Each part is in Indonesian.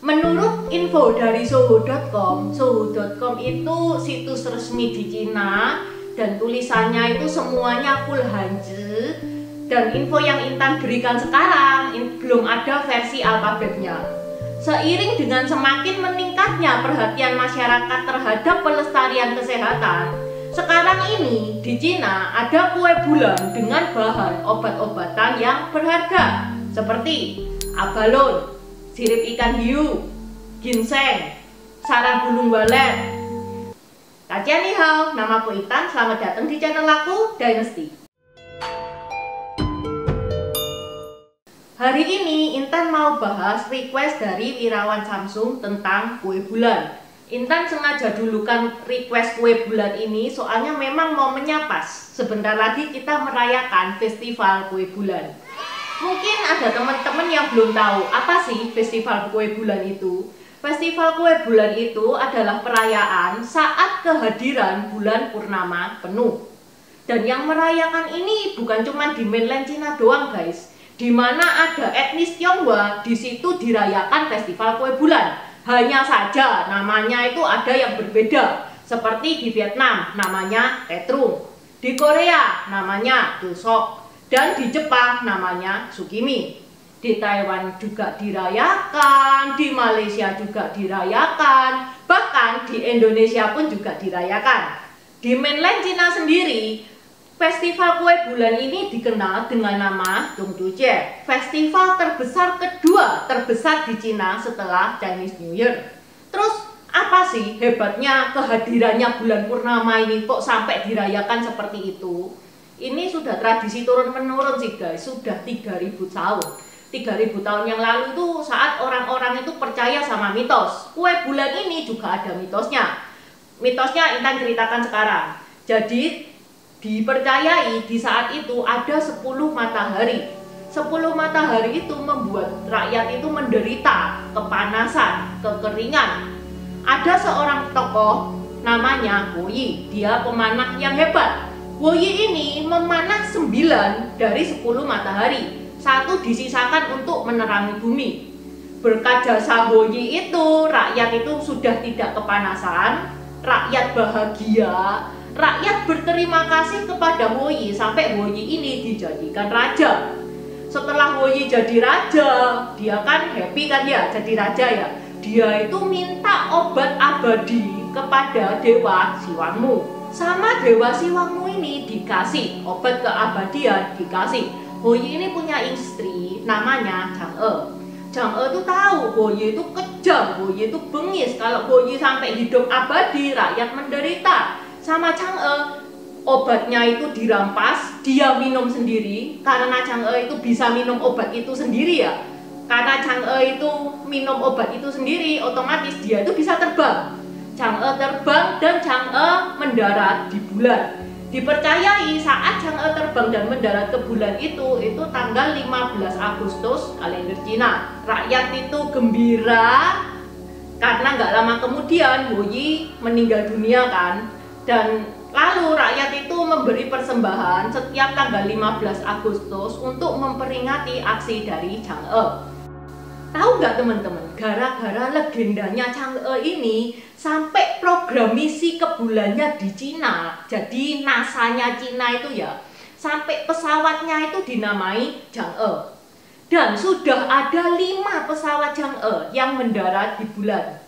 Menurut info dari soho.com, soho.com itu situs resmi di Cina dan tulisannya itu semuanya full Hanzi dan info yang Intan berikan sekarang in, belum ada versi alfabetnya. Seiring dengan semakin meningkatnya perhatian masyarakat terhadap pelestarian kesehatan, sekarang ini di Cina ada kue bulan dengan bahan obat-obatan yang berharga seperti abalone, sirip ikan hiu, ginseng, sarang bulung walet. Kajian nih hao, nama aku Intan, selamat datang di channel aku Dynasty. Hari ini Intan mau bahas request dari Wirawan Samsung tentang kue bulan. Intan sengaja dulukan request kue bulan ini soalnya memang momennya pas. Sebentar lagi kita merayakan festival kue bulan. Mungkin ada teman-teman yang belum tahu apa sih festival kue bulan itu. Festival kue bulan itu adalah perayaan saat kehadiran bulan purnama penuh. Dan yang merayakan ini bukan cuma di mainland Cina doang guys. Di mana ada etnis Tionghoa, di situ dirayakan festival kue bulan. Hanya saja namanya itu ada yang berbeda. Seperti di Vietnam namanya Tetrung. Di Korea namanya Tusok dan di Jepang namanya Sukimi. Di Taiwan juga dirayakan, di Malaysia juga dirayakan, bahkan di Indonesia pun juga dirayakan. Di mainland Cina sendiri, festival kue bulan ini dikenal dengan nama Dongduje, festival terbesar kedua terbesar di Cina setelah Chinese New Year. Terus apa sih hebatnya kehadirannya bulan purnama ini kok sampai dirayakan seperti itu? Ini sudah tradisi turun menurun sih guys. Sudah 3000 tahun. 3000 tahun yang lalu itu saat orang-orang itu percaya sama mitos. Kue bulan ini juga ada mitosnya. Mitosnya Intan ceritakan sekarang. Jadi dipercayai di saat itu ada 10 matahari. 10 matahari itu membuat rakyat itu menderita kepanasan, kekeringan. Ada seorang tokoh namanya Boyi dia pemanah yang hebat Woyi ini memanah 9 dari 10 matahari. Satu disisakan untuk menerangi bumi. Berkat jasa Woyi itu, rakyat itu sudah tidak kepanasan, rakyat bahagia, rakyat berterima kasih kepada Woyi sampai Woyi ini dijadikan raja. Setelah Woyi jadi raja, dia kan happy kan ya jadi raja ya. Dia itu minta obat abadi kepada dewa Siwanmu sama Dewa Siwangmu ini dikasih obat keabadian dikasih. Boyi ini punya istri namanya Chang'e Chang'e itu tahu Boyi itu kejam Boyi itu bengis. Kalau Boyi sampai hidup abadi rakyat menderita. Sama Chang'e obatnya itu dirampas dia minum sendiri. Karena Chang'e itu bisa minum obat itu sendiri ya. Karena Chang'e itu minum obat itu sendiri otomatis dia itu bisa terbang. Chang'e terbang dan Chang'e mendarat di bulan. Dipercayai saat Chang'e terbang dan mendarat ke bulan itu, itu tanggal 15 Agustus kalender Cina. Rakyat itu gembira karena nggak lama kemudian Yi meninggal dunia kan. Dan lalu rakyat itu memberi persembahan setiap tanggal 15 Agustus untuk memperingati aksi dari Chang'e. Tahu nggak teman-teman, gara-gara legendanya Chang'e ini sampai program misi ke bulannya di Cina. Jadi NASA-nya Cina itu ya, sampai pesawatnya itu dinamai Chang'e. Dan sudah ada lima pesawat Chang'e yang mendarat di bulan.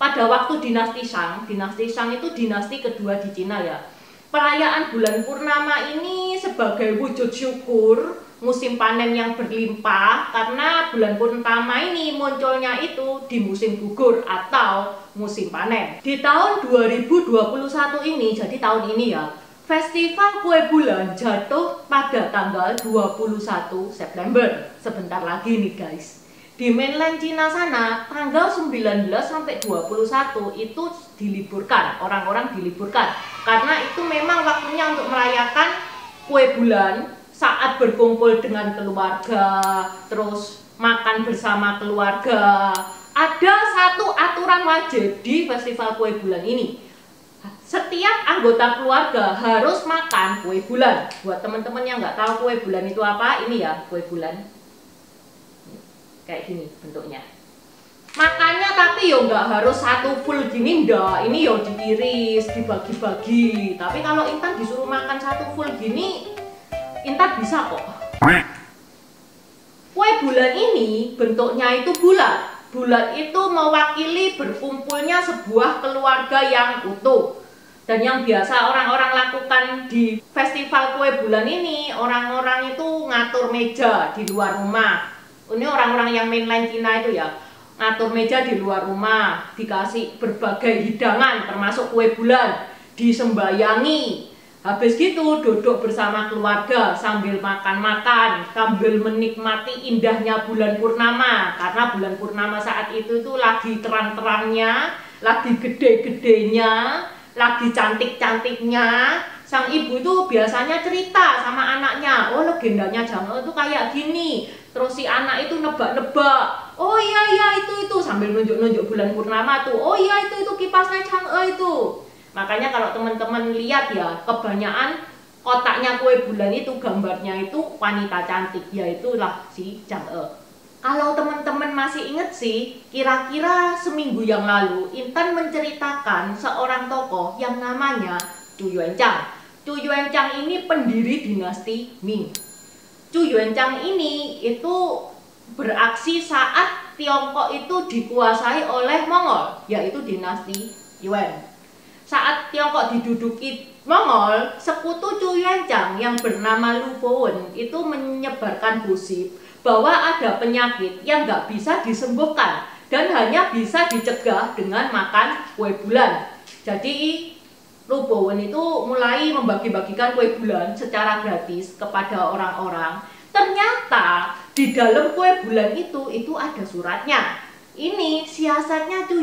Pada waktu dinasti Shang, dinasti Shang itu dinasti kedua di Cina ya. Perayaan bulan purnama ini sebagai wujud syukur musim panen yang berlimpah karena bulan purnama ini munculnya itu di musim gugur atau musim panen. Di tahun 2021 ini, jadi tahun ini ya, Festival Kue Bulan jatuh pada tanggal 21 September. Sebentar lagi nih guys. Di mainland Cina sana, tanggal 19 sampai 21 itu diliburkan, orang-orang diliburkan. Karena itu memang waktunya untuk merayakan kue bulan saat berkumpul dengan keluarga, terus makan bersama keluarga. Ada satu aturan wajib di festival kue bulan ini. Setiap anggota keluarga harus makan kue bulan. Buat teman-teman yang nggak tahu kue bulan itu apa, ini ya kue bulan. Kayak gini bentuknya. tapi yo nggak harus satu full gini ndak ini yo diiris dibagi-bagi tapi kalau Intan disuruh makan satu full gini Intan bisa kok. Kue bulan ini bentuknya itu bulat. Bulat itu mewakili berkumpulnya sebuah keluarga yang utuh. Dan yang biasa orang-orang lakukan di festival kue bulan ini orang-orang itu ngatur meja di luar rumah. Ini orang-orang yang mainland Cina itu ya ngatur meja di luar rumah, dikasih berbagai hidangan termasuk kue bulan, disembayangi. Habis gitu duduk bersama keluarga sambil makan-makan, sambil menikmati indahnya bulan purnama. Karena bulan purnama saat itu tuh lagi terang-terangnya, lagi gede-gedenya, lagi cantik-cantiknya. Sang ibu tuh biasanya cerita sama anaknya, oh legendanya jangan itu kayak gini, terus si anak itu nebak-nebak oh iya iya itu itu. Sambil nunjuk-nunjuk bulan purnama tuh oh iya itu itu kipasnya Chang'e itu makanya kalau teman-teman lihat ya kebanyakan kotaknya kue bulan itu gambarnya itu wanita cantik yaitulah si Chang'e kalau teman-teman masih inget sih, kira-kira seminggu yang lalu Intan menceritakan seorang tokoh yang namanya Chu Yuanchang. Chu Yuanchang ini pendiri dinasti Ming. Chu Yuanchang ini itu beraksi saat Tiongkok itu dikuasai oleh Mongol, yaitu dinasti Yuan. Saat Tiongkok diduduki Mongol, sekutu Chu Yuanchang yang bernama Lu Bowen itu menyebarkan gosip bahwa ada penyakit yang nggak bisa disembuhkan dan hanya bisa dicegah dengan makan kue bulan. Jadi Bowen itu mulai membagi-bagikan kue bulan secara gratis kepada orang-orang. Ternyata di dalam kue bulan itu itu ada suratnya. Ini siasatnya Chu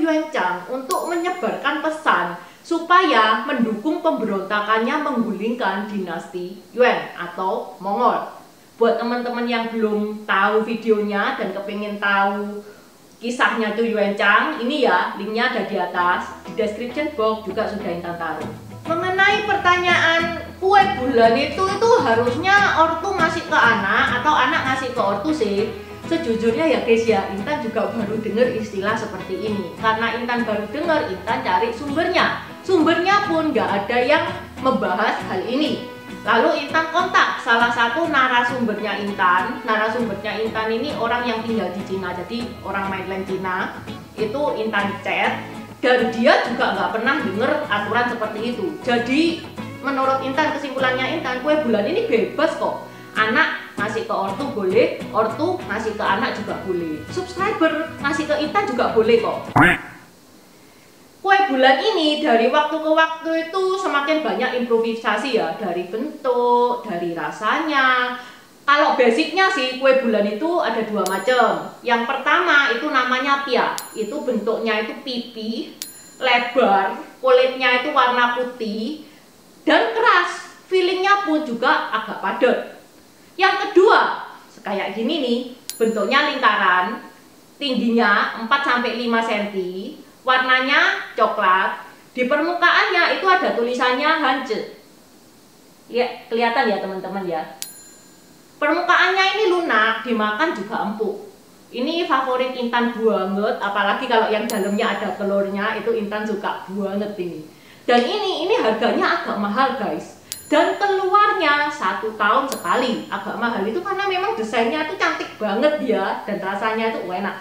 untuk menyebarkan pesan supaya mendukung pemberontakannya menggulingkan dinasti Yuan atau Mongol. Buat teman-teman yang belum tahu videonya dan kepingin tahu kisahnya Chu Yuanchang, ini ya linknya ada di atas, di description box juga sudah Intan taruh. Mengenai pertanyaan kue bulan itu itu harusnya ortu ngasih ke anak atau anak ngasih ke ortu sih. Sejujurnya ya guys ya, Intan juga baru dengar istilah seperti ini. Karena Intan baru dengar, Intan cari sumbernya. Sumbernya pun nggak ada yang membahas hal ini. Lalu Intan kontak salah satu narasumbernya Intan. Narasumbernya Intan ini orang yang tinggal di Cina, jadi orang mainland Cina. Itu Intan chat dan dia juga nggak pernah dengar aturan seperti itu. Jadi menurut Intan kesimpulannya Intan kue bulan ini bebas kok. Anak ngasih ke ortu boleh, ortu ngasih ke anak juga boleh. Subscriber ngasih ke Intan juga boleh kok. Kue bulan ini dari waktu ke waktu itu semakin banyak improvisasi ya dari bentuk, dari rasanya, kalau basicnya sih kue bulan itu ada dua macam. Yang pertama itu namanya pia. Itu bentuknya itu pipi, lebar, kulitnya itu warna putih dan keras. Feelingnya pun juga agak padat. Yang kedua, kayak gini nih, bentuknya lingkaran, tingginya 4 sampai 5 cm, warnanya coklat. Di permukaannya itu ada tulisannya hanje. Ya, kelihatan ya teman-teman ya. Permukaannya ini lunak, dimakan juga empuk. Ini favorit Intan banget, apalagi kalau yang dalamnya ada telurnya, itu Intan suka banget ini. Dan ini, ini harganya agak mahal guys. Dan keluarnya satu tahun sekali, agak mahal itu karena memang desainnya itu cantik banget ya, dan rasanya itu enak.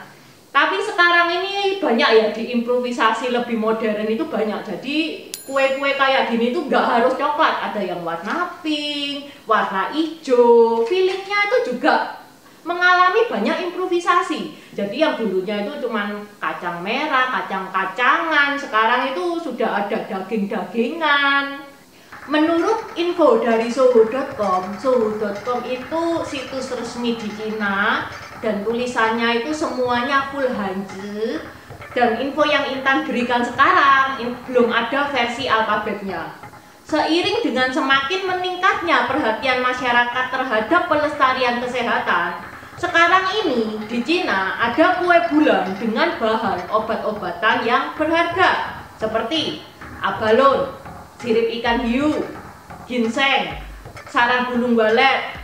Tapi sekarang ini banyak ya diimprovisasi lebih modern itu banyak. Jadi kue-kue kayak gini tuh nggak harus coklat, ada yang warna pink, warna hijau. Feelingnya itu juga mengalami banyak improvisasi. Jadi yang dulunya itu cuma kacang merah, kacang-kacangan, sekarang itu sudah ada daging-dagingan. Menurut info dari soho.com, soho.com itu situs resmi di Cina dan tulisannya itu semuanya full hanzi dan info yang Intan berikan sekarang belum ada versi alfabetnya. Seiring dengan semakin meningkatnya perhatian masyarakat terhadap pelestarian kesehatan, sekarang ini di Cina ada kue bulan dengan bahan obat-obatan yang berharga seperti abalon, sirip ikan hiu, ginseng, sarang bulung walet,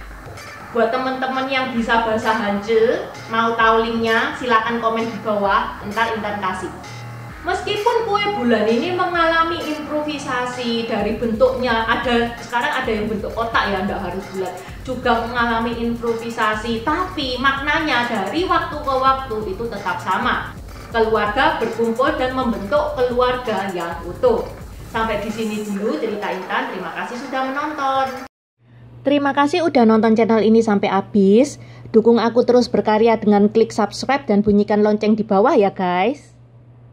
Buat teman-teman yang bisa bahasa Hanje, mau tahu linknya, silahkan komen di bawah, ntar Intan kasih. Meskipun kue bulan ini mengalami improvisasi dari bentuknya, ada sekarang ada yang bentuk kotak ya, tidak harus bulat, juga mengalami improvisasi, tapi maknanya dari waktu ke waktu itu tetap sama. Keluarga berkumpul dan membentuk keluarga yang utuh. Sampai di sini dulu cerita Intan. Terima kasih sudah menonton. Terima kasih udah nonton channel ini sampai habis. Dukung aku terus berkarya dengan klik subscribe dan bunyikan lonceng di bawah ya guys.